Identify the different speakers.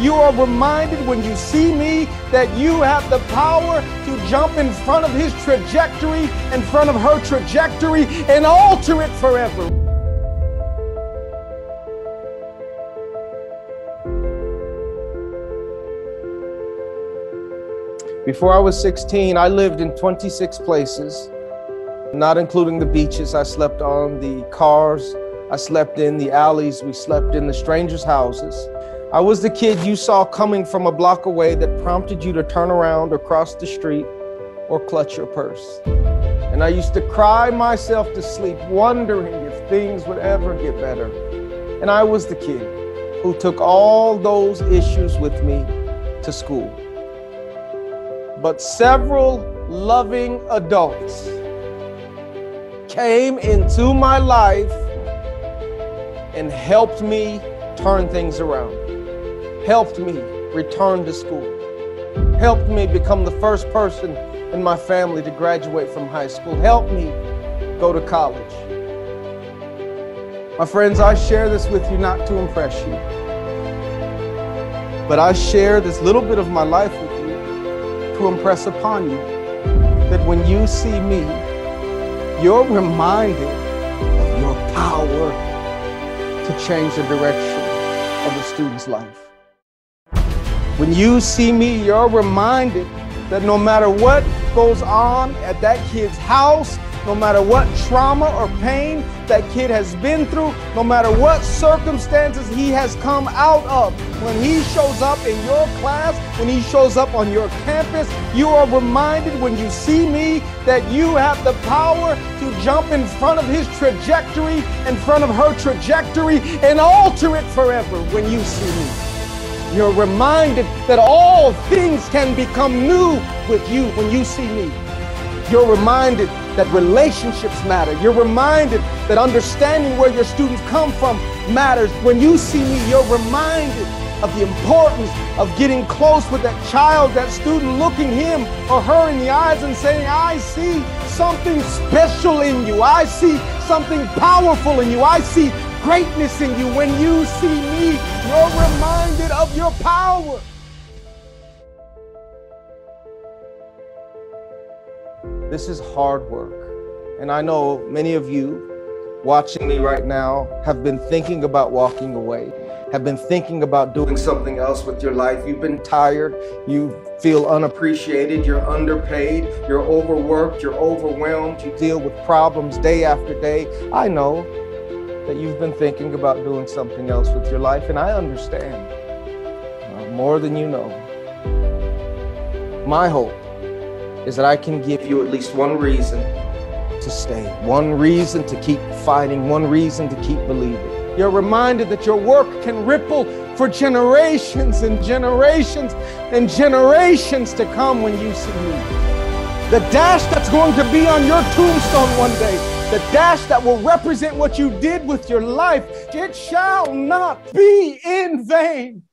Speaker 1: You are reminded when you see me that you have the power to jump in front of his trajectory, in front of her trajectory, and alter it forever. Before I was 16, I lived in 26 places, not including the beaches I slept on, the cars I slept in, the alleys we slept in, the strangers' houses. I was the kid you saw coming from a block away that prompted you to turn around or cross the street or clutch your purse. And I used to cry myself to sleep, wondering if things would ever get better. And I was the kid who took all those issues with me to school but several loving adults came into my life and helped me turn things around, helped me return to school, helped me become the first person in my family to graduate from high school, helped me go to college. My friends, I share this with you not to impress you, but I share this little bit of my life with you to impress upon you that when you see me, you're reminded of your power to change the direction of a student's life. When you see me, you're reminded that no matter what goes on at that kid's house, no matter what trauma or pain that kid has been through, no matter what circumstances he has come out of, when he shows up in your class, when he shows up on your campus, you are reminded when you see me that you have the power to jump in front of his trajectory, in front of her trajectory, and alter it forever when you see me. You're reminded that all things can become new with you when you see me. You're reminded that relationships matter. You're reminded that understanding where your students come from matters. When you see me, you're reminded of the importance of getting close with that child, that student, looking him or her in the eyes and saying, I see something special in you. I see something powerful in you. I see greatness in you. When you see me, you're reminded of your power. This is hard work. And I know many of you watching me right now have been thinking about walking away, have been thinking about doing something else with your life. You've been tired, you feel unappreciated, you're underpaid, you're overworked, you're overwhelmed, you deal with problems day after day. I know that you've been thinking about doing something else with your life, and I understand more than you know. My hope is that I can give you at least one reason to stay, one reason to keep fighting, one reason to keep believing. You're reminded that your work can ripple for generations and generations and generations to come when you see me. The dash that's going to be on your tombstone one day, the dash that will represent what you did with your life, it shall not be in vain.